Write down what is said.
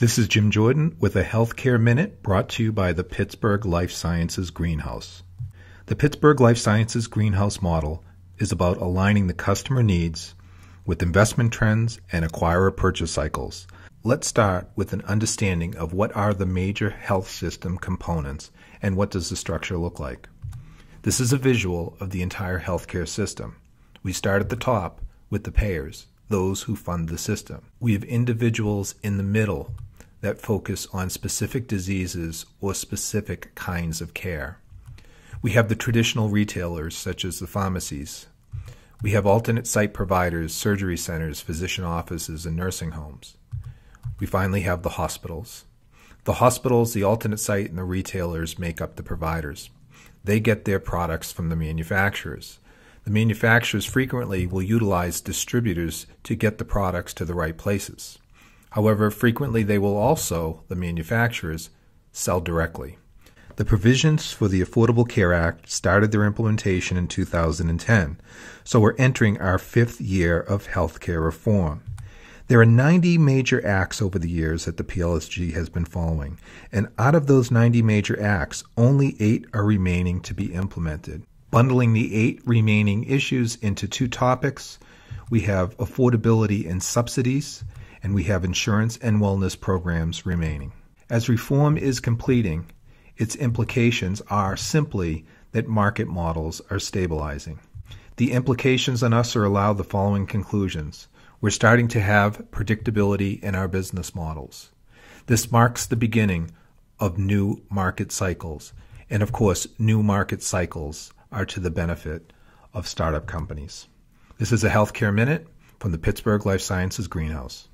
This is Jim Jordan with a Healthcare Minute brought to you by the Pittsburgh Life Sciences Greenhouse. The Pittsburgh Life Sciences Greenhouse model is about aligning the customer needs with investment trends and acquirer purchase cycles. Let's start with an understanding of what are the major health system components and what does the structure look like. This is a visual of the entire healthcare system. We start at the top with the payers, those who fund the system. We have individuals in the middle that focus on specific diseases or specific kinds of care. We have the traditional retailers, such as the pharmacies. We have alternate site providers, surgery centers, physician offices, and nursing homes. We finally have the hospitals. The hospitals, the alternate site, and the retailers make up the providers. They get their products from the manufacturers. The manufacturers frequently will utilize distributors to get the products to the right places. However, frequently they will also, the manufacturers, sell directly. The provisions for the Affordable Care Act started their implementation in 2010, so we're entering our fifth year of healthcare reform. There are 90 major acts over the years that the PLSG has been following, and out of those 90 major acts, only eight are remaining to be implemented. Bundling the eight remaining issues into two topics, we have affordability and subsidies, and we have insurance and wellness programs remaining. As reform is completing, its implications are simply that market models are stabilizing. The implications on us are allowed the following conclusions. We're starting to have predictability in our business models. This marks the beginning of new market cycles. And of course, new market cycles are to the benefit of startup companies. This is a Healthcare Minute from the Pittsburgh Life Sciences Greenhouse.